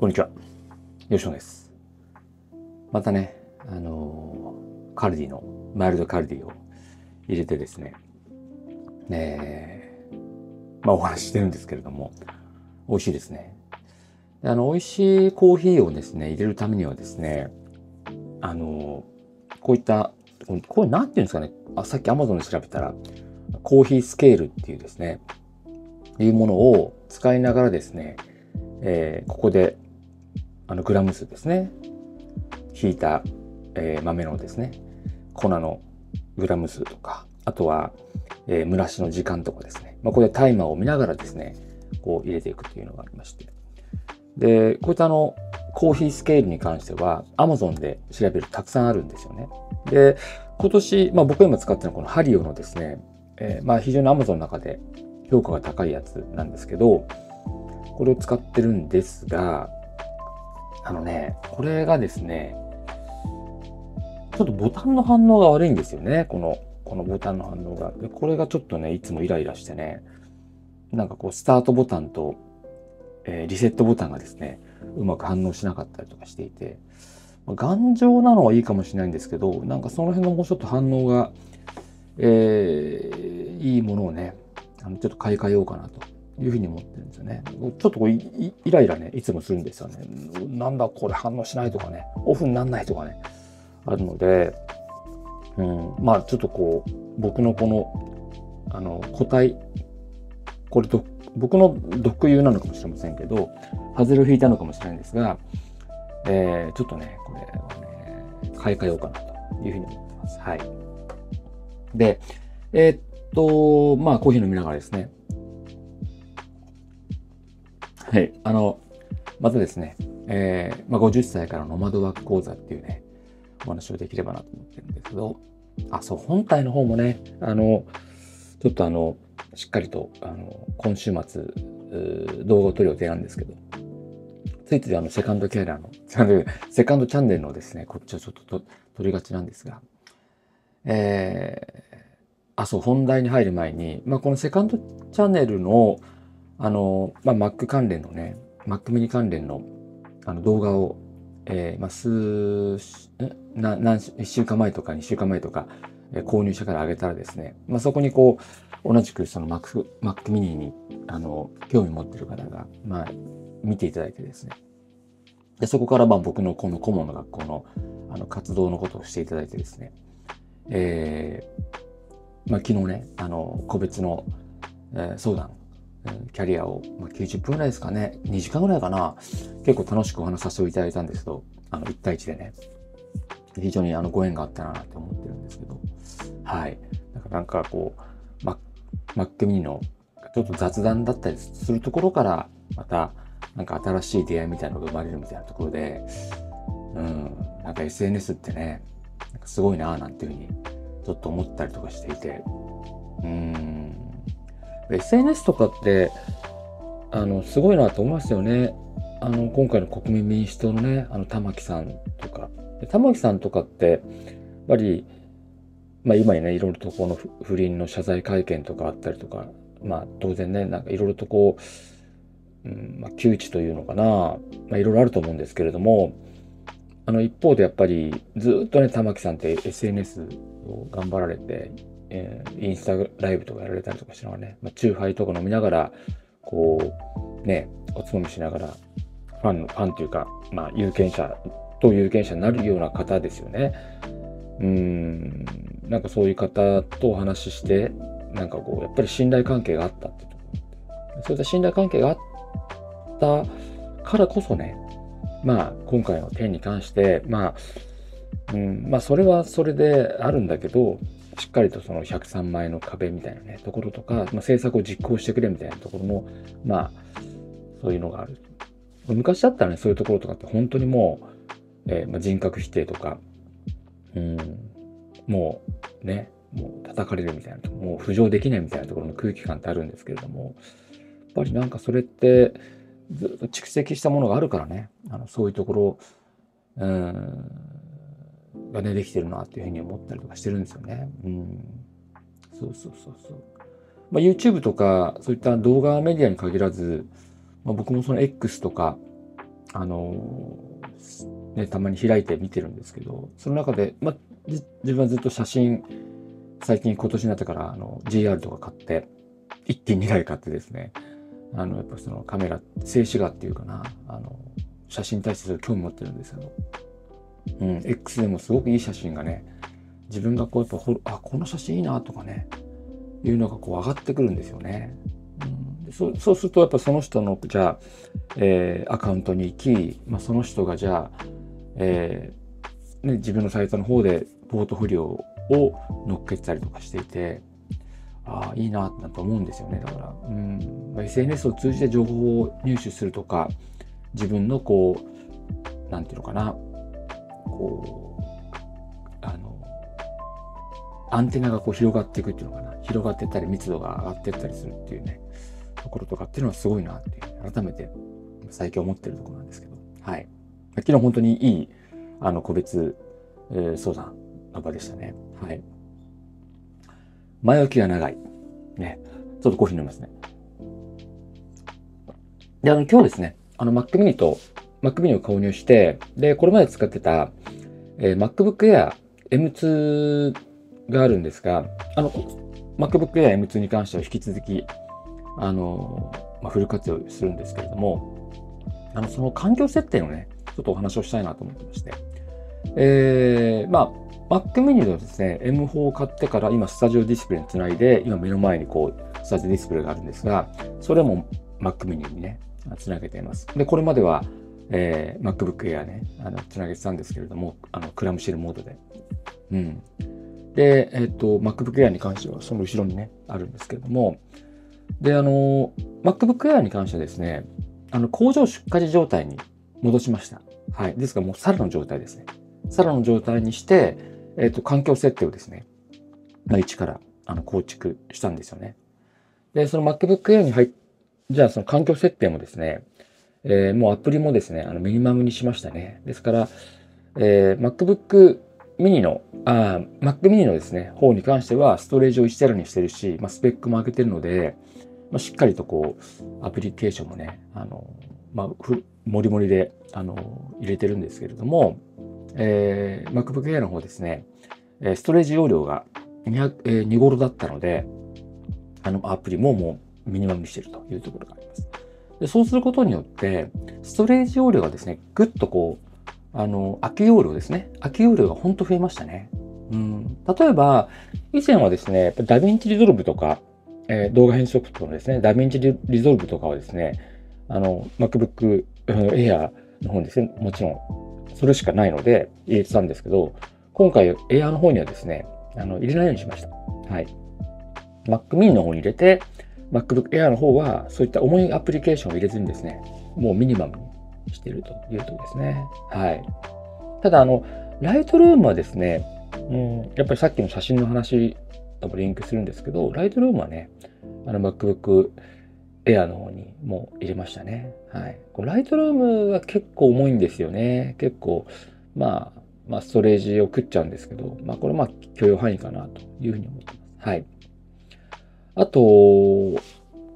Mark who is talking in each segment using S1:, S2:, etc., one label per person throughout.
S1: こんにちは。よしおです。またね、あのー、カルディの、マイルドカルディを入れてですね、ねまあお話ししてるんですけれども、美味しいですね。あの、美味しいコーヒーをですね、入れるためにはですね、あのー、こういった、これなんていうんですかね、あさっき Amazon で調べたら、コーヒースケールっていうですね、いうものを使いながらですね、えー、ここであのグラム数ですね。ひいた、えー、豆のですね。粉のグラム数とかあとは、えー、蒸らしの時間とかですね、まあ、これタイマーを見ながらですねこう入れていくというのがありまして。でこういったあのコーヒースケールに関しては Amazon で調べるとたくさんあるんですよね。で今年、まあ、僕が今使ってるのはこのハリオのですね、えー、まあ非常に Amazon の中で評価が高いやつなんですけどこれを使ってるんですが、あのね、これがですね、ちょっとボタンの反応が悪いんですよね。この、このボタンの反応が。で、これがちょっとね、いつもイライラしてね、なんかこう、スタートボタンと、えー、リセットボタンがですね、うまく反応しなかったりとかしていて、まあ、頑丈なのはいいかもしれないんですけど、なんかその辺のもうちょっと反応が、えー、いいものをね、あのちょっと買い替えようかなというふうに思ってるんですよね。ちょっとこうイライラね、いつもするんですよね。なんだこれ反応しないとかね、オフになんないとかね、あるので、うん、まあちょっとこう、僕のこの、あの、個体、これと、僕の独有なのかもしれませんけど、ハズレを引いたのかもしれないんですが、えー、ちょっとね、これはね、買い替えようかなというふうに思ってます。はい。で、えー、っと、まあコーヒー飲みながらですね、はい。あの、まずですね、えー、まあ、50歳からノマドワーク講座っていうね、お話をできればなと思ってるんですけど、あ、そう、本体の方もね、あの、ちょっとあの、しっかりと、あの、今週末、動画を撮る予定なんですけど、ついついあの、セカンドキャリアの、セカンドチャンネルのですね、こっちをちょっと撮りがちなんですが、えー、あ、そう、本題に入る前に、まあ、このセカンドチャンネルの、あの、まあ、Mac 関連のね、Mac mini 関連のあの動画を、えー、まあ、数、な、何、1週間前とか2週間前とか、えー、購入者からあげたらですね、まあ、そこにこう、同じくその Mac, Mac mini に、あの、興味持ってる方が、まあ、見ていただいてですね。で、そこからまあ僕のこの顧問の学校のあの活動のことをしていただいてですね、えー、まあ昨日ね、あの、個別の、えー、相談キャリアを、まあ、90分ぐらいですかね、2時間ぐらいかな、結構楽しくお話しさせていただいたんですけど、あの、1対1でね、非常にあのご縁があったなって思ってるんですけど、はい。なんかなんかこう、マックミニのちょっと雑談だったりするところから、また、なんか新しい出会いみたいなのが生まれるみたいなところで、うん、なんか SNS ってね、すごいなぁなんていうふうにちょっと思ったりとかしていて、うん、SNS とかって、あの、すごいなと思いますよね。あの、今回の国民民主党のね、あの、玉木さんとか。玉木さんとかって、やっぱり、まあ今にね、いろいろとこの不倫の謝罪会見とかあったりとか、まあ当然ね、なんかいろいろとこう、うん、まあ窮地というのかな、まあいろいろあると思うんですけれども、あの一方でやっぱりずっとね、玉木さんって SNS を頑張られてえー、インスタライブとかやられたりとかしながらね、まあ、チューハイとか飲みながら、こう、ね、おつまみしながら、ファンの、ファンというか、まあ、有権者と有権者になるような方ですよね。うん、なんかそういう方とお話しして、なんかこう、やっぱり信頼関係があったってとこそういった信頼関係があったからこそね、まあ、今回の件に関して、まあ、うん、まあ、それはそれであるんだけど、しっかりとその103万円の壁みたいなね、ところとか、まあ、政策を実行してくれみたいなところの、まあ、そういうのがある。昔だったらね、そういうところとかって本当にもう、えー、まあ、人格否定とか、うん、もうね、もう叩かれるみたいな、もう浮上できないみたいなところの空気感ってあるんですけれども、やっぱりなんかそれってずっと蓄積したものがあるからね、あのそういうところ、うん、がね、できてるなっていうふうに思ったりとかしてるんですよね。うん。そうそうそうそう。まあ、YouTube とか、そういった動画メディアに限らず、まあ、僕もその X とか、あのね、たまに開いて見てるんですけど、その中で、まあ、自分はずっと写真、最近今年になってからあの GR とか買って、1点2台買ってですね、あの、やっぱそのカメラ、静止画っていうかな、あの、写真に対して興味持ってるんですけど、うん、X でもすごくいい写真がね、自分がこうやっぱあ、この写真いいなとかね、いうのがこう上がってくるんですよね。うん、そそうするとやっぱその人のじゃあ、えー、アカウントに行き、まあ、その人がじゃあ、えーね、自分のサイトの方でポートフォリオを乗っけたりとかしていてああいいなって思うんですよね。だから、うん。まあ、SNS を通じて情報を入手するとか自分のこうなんていうのかなこうあのアンテナがこう広がっていくっていうのかな広がってったり密度が上がってったりするっていうねところとかっていうのはすごいなって改めて最近思ってるところなんですけどはい。昨日本当にいい、あの、個別、えー、相談の場でしたね。はい。前置きが長い。ね。ちょっとコーヒー飲みますね。で、あの、今日ですね、あの、Mac mini と、Mac mini を購入して、で、これまで使ってた、えー、MacBook Air M2 があるんですが、あの、MacBook Air M2 に関しては引き続き、あの、まあ、フル活用するんですけれども、あの、その環境設定のね、ちょっとお話をしたいなと思ってまして。えー、まあ、Mac mini のですね、M4 を買ってから今スタジオディスプレイにつないで、今目の前にこう、スタジオディスプレイがあるんですが、それも Mac mini にね、つなげています。で、これまでは、えー、MacBook Air ね、あの、つなげてたんですけれども、あの、クラムシェルモードで。うん。で、えっ、ー、と、MacBook Air に関してはその後ろにね、あるんですけれども、で、あの、MacBook Air に関してはですね、あの、工場出荷時状態に戻しました。はい。ですからもうサラの状態ですね。サラの状態にして、えっ、ー、と、環境設定をですね、まあ、一からあの構築したんですよね。で、その MacBook Air に入っ、じゃあその環境設定もですね、えー、もうアプリもですね、あのミニマムにしましたね。ですから、えー、MacBook mini の、あ Mac mini のですね、方に関してはストレージを1テラにしてるし、まあ、スペックも上げてるので、まあ、しっかりとこう、アプリケーションもね、あの、まあ、もりもりで、あの、入れてるんですけれども、えー、MacBook Air の方ですね、ストレージ容量が200、えー、2頃だったので、あの、アプリももうミニマムにしてるというところがあります。でそうすることによって、ストレージ容量がですね、ぐっとこう、あの、空き容量ですね。空き容量がほんと増えましたね。うん、例えば、以前はですね、 DaVinci Resolve とか、えー、動画編集ソフトのですね、 DaVinci Resolve とかはですね、あの、MacBook Air の方にですね、もちろん、それしかないので入れてたんですけど、今回 Air の方にはですね、あの、入れないようにしました。はい。Mac mini の方に入れて、MacBook Air の方は、そういった重いアプリケーションを入れずにですね、もうミニマムにしているというところですね。はい。ただ、あの、ライトルームはですね、うん、やっぱりさっきの写真の話ともリンクするんですけど、ライトルームはね、あの MacBook エアの方にも入れましたね。はい。こライトルームは結構重いんですよね。結構、まあ、まあ、ストレージを食っちゃうんですけど、まあ、これまあ、許容範囲かなというふうに思ってます。はい。あと、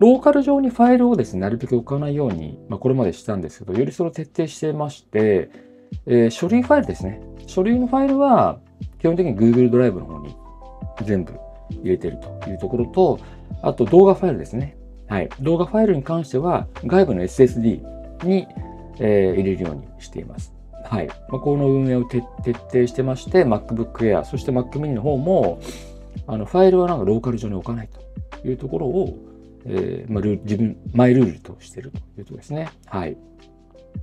S1: ローカル上にファイルをですね、なるべく置かないように、まあ、これまでしたんですけど、よりそれを徹底してまして、えー、書類ファイルですね。書類のファイルは、基本的に Google ドライブの方に全部入れてるというところと、あと動画ファイルですね。はい、動画ファイルに関しては外部の SSD に、えー、入れるようにしています。はい。まあ、この運営を徹底してまして、MacBook Air、そして Mac mini の方も、あのファイルはなんかローカル上に置かないというところを、えーまあ、自分、マイルールとしてるというところですね。はい。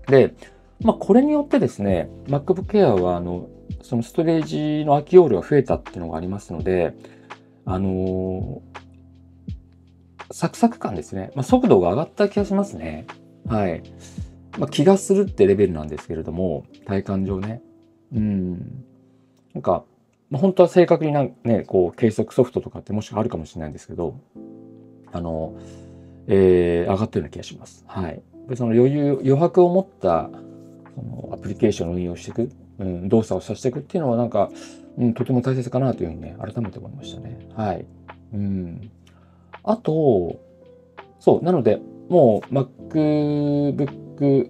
S1: で、まあ、これによってですね、MacBook Air は、あの、そのストレージの空き容量が増えたっていうのがありますので、あのサクサク感ですね。まあ、速度が上がった気がしますね。はい。まあ、気がするってレベルなんですけれども、体感上ね。うん。なんか、まあ、本当は正確になね、こう、計測ソフトとかってもしかあるかもしれないんですけど、あの、えー、上がったような気がします。はい。その余裕、余白を持ったそのアプリケーションの運用していく、うん、動作をさせていくっていうのはなんか、うん、とても大切かなというふうにね、改めて思いましたね。はい。うん。あと、そう、なので、もう MacBook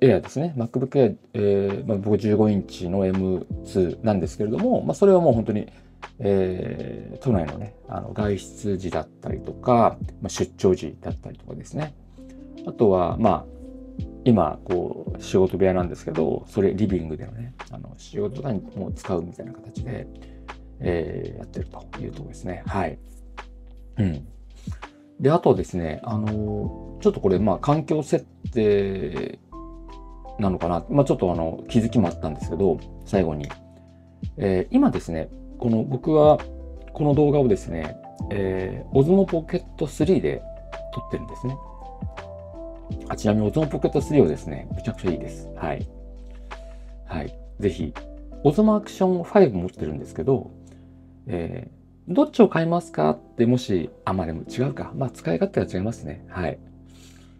S1: Air ですね。MacBook Air、えーまあ、僕15インチの M2 なんですけれども、まあ、それはもう本当に、えー、都内のね、あの外出時だったりとか、まあ、出張時だったりとかですね。あとは、まあ、今、こう、仕事部屋なんですけど、それ、リビングでのね、あの仕事とかにも使うみたいな形で、えー、やってるというところですね。はい。うん。で、あとですね、あの、ちょっとこれ、まあ、環境設定なのかな。まあ、ちょっとあの、気づきもあったんですけど、最後に。えー、今ですね、この僕は、この動画をですね、えー、Osmo Pocket 3で撮ってるんですね。あちなみに Osmo Pocket 3をですね、めちゃくちゃいいです。はい。はい。ぜひ、Osmo Action 5持ってるんですけど、えー、どっちを買いますかってもし、あ、まあでも違うか。まあ使い勝手は違いますね。はい。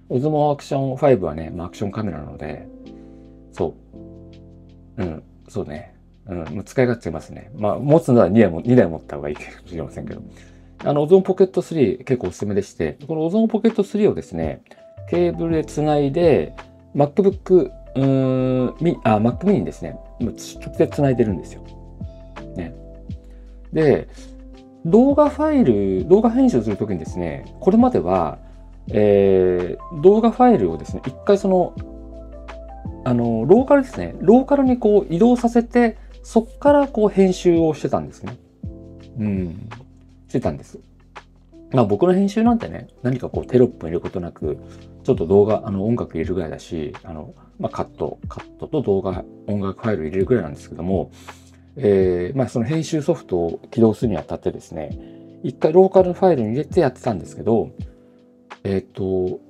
S1: Osmo Action 5はね、まあ、アクションカメラなので、そう。うん、そうね。うん、使い勝手ますね。まあ、持つのは2台も、2台持った方がいいかもしれませんけど。あの、Ozone Pocket 3結構おすすめでして、この Ozone Pocket 3をですね、ケーブルでつないで、MacBook、うん、みあ、Mac mini にですね、直接つないでるんですよ。ね。で、動画ファイル、動画編集するときにですね、これまでは、えー、動画ファイルをですね、一回その、あの、ローカルですね、ローカルにこう移動させて、そっからこう編集をしてたんですね。うん、してたんです。まあ僕の編集なんてね、何かこうテロップ入れることなく、ちょっと動画、あの音楽入れるぐらいだし、あの、まあカット、カットと動画、音楽ファイル入れるぐらいなんですけども、えー、まあその編集ソフトを起動するにあたってですね、一回ローカルファイルに入れてやってたんですけど、えっ、ー、と、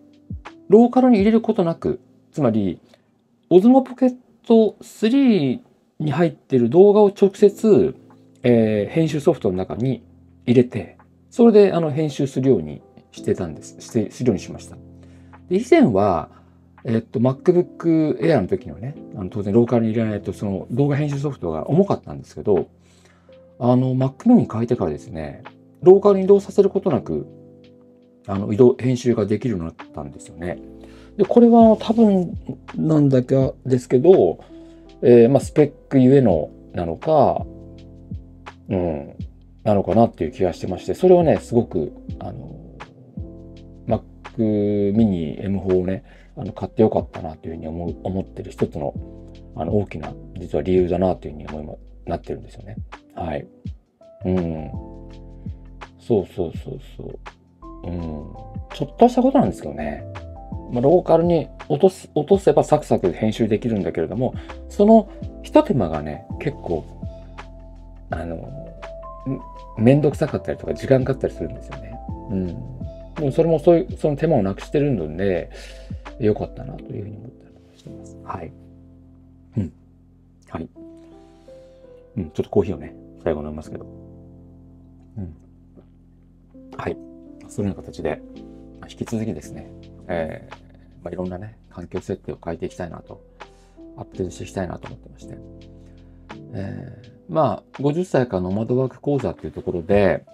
S1: ローカルに入れることなく、つまり、Osmo Pocket 3に入ってる動画を直接、えー、編集ソフトの中に入れて、それであの編集するようにしてたんです。して、するようにしました。で以前は、えっと、MacBook Air の時にはね、あの当然ローカルに入れないとその動画編集ソフトが重かったんですけど、あの Mac mini に変えてからですね、ローカルに移動させることなく、あの移動、編集ができるようになったんですよね。で、これは多分なんだかですけど、えー、まあ、スペックゆえのなのか、うん、なのかなっていう気がしてまして、それはね、すごく、あの、Mac mini M4 をね、あの買ってよかったなというふうに思う思ってる一つのあの大きな実は理由だなというふうに思いなってるんですよね。はい。うん。そうそうそうそう。うん、ちょっとしたことなんですけどね。まあ、ローカルに落とす、落とせばサクサク編集できるんだけれども、その一手間がね、結構、あの、めんどくさかったりとか時間かかったりするんですよね。うん。でもそれもそういう、その手間をなくしてるので、よかったなというふうに思ったりしてます。はい。うん。はい。うん、ちょっとコーヒーをね、最後飲みますけど。うん。はい。そういうような形で、引き続きですね、えーまあ、いろんなね、環境設定を変えていきたいなと、アップデートしていきたいなと思ってまして。えー、まあ、50歳からノマドワーク講座っていうところで、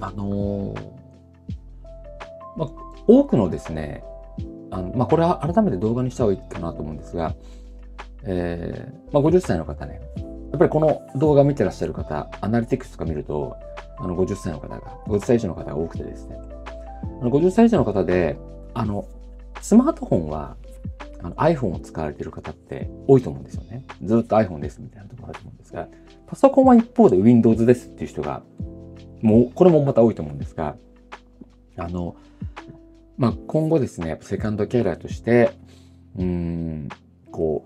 S1: あのー、まあ、多くのですね、あのまあ、これは改めて動画にした方がいいかなと思うんですが、えーまあ、50歳の方ね、やっぱりこの動画見てらっしゃる方、アナリティクスとか見ると、あの50歳の方が、50歳以上の方が多くてですね、あの50歳以上の方で、あの、スマートフォンはあの iPhone を使われている方って多いと思うんですよね。ずっと iPhone ですみたいなところあると思うんですが、パソコンは一方で Windows ですっていう人が、もう、これもまた多いと思うんですが、あの、まあ、今後ですね、セカンドキャリアとして、うん、こ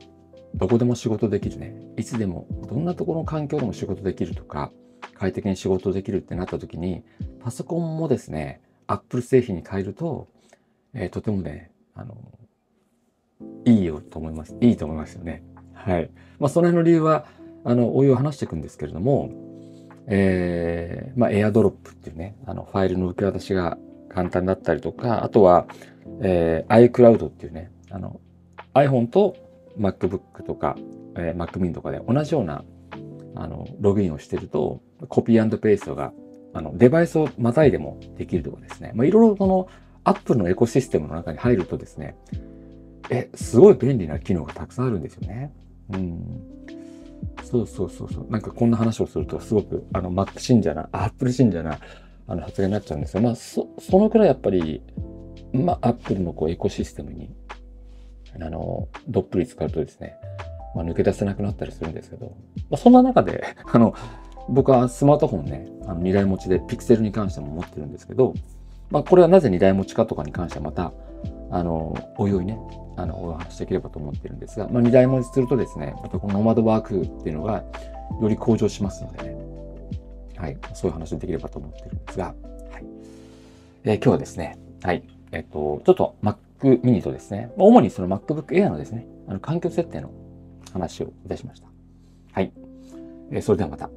S1: う、どこでも仕事できるね。いつでも、どんなところの環境でも仕事できるとか、快適に仕事できるってなった時に、パソコンもですね、Apple 製品に変えると、えー、とてもね、あの、いいよと思います。いいと思いますよね。はい。まあ、その辺の理由は、あの、お湯を話していくんですけれども、えー、まあ、エアドロップっていうね、あの、ファイルの受け渡しが簡単だったりとか、あとは、えー、iCloud っていうね、あの、iPhone と MacBook とか、えー、Mac mini とかで同じような、あの、ログインをしてると、コピーペーストが、あの、デバイスをまたいでもできるとかですね、まあ、いろいろその、Apple のエコシステムの中に入るとですね、え、すごい便利な機能がたくさんあるんですよね。うん。そうそうそうそう。なんかこんな話をすると、すごく、あの、Mac 信者な、Apple 信者な、あの、発言になっちゃうんですが、まあ、そ、そのくらいやっぱり、まあ、Apple のこう、エコシステムに、あの、どっぷり使うとですね、まあ、抜け出せなくなったりするんですけど、まあ、そんな中で、あの、僕はスマートフォンね、あの2台持ちで、ピクセルに関しても持ってるんですけど、まあ、これはなぜ2台持ちかとかに関してはまた、あの、おいおいね、あの、お話しできればと思ってるんですが、まあ、2台持ちするとですね、またこのノマドワークっていうのが、より向上しますのでね、はい、そういう話できればと思ってるんですが、はい。えー、今日はですね、はい、えっと、ちょっと Mac mini とですね、主にその MacBook Air のですね、あの環境設定の話をいたしました。はい。えー、それではまた。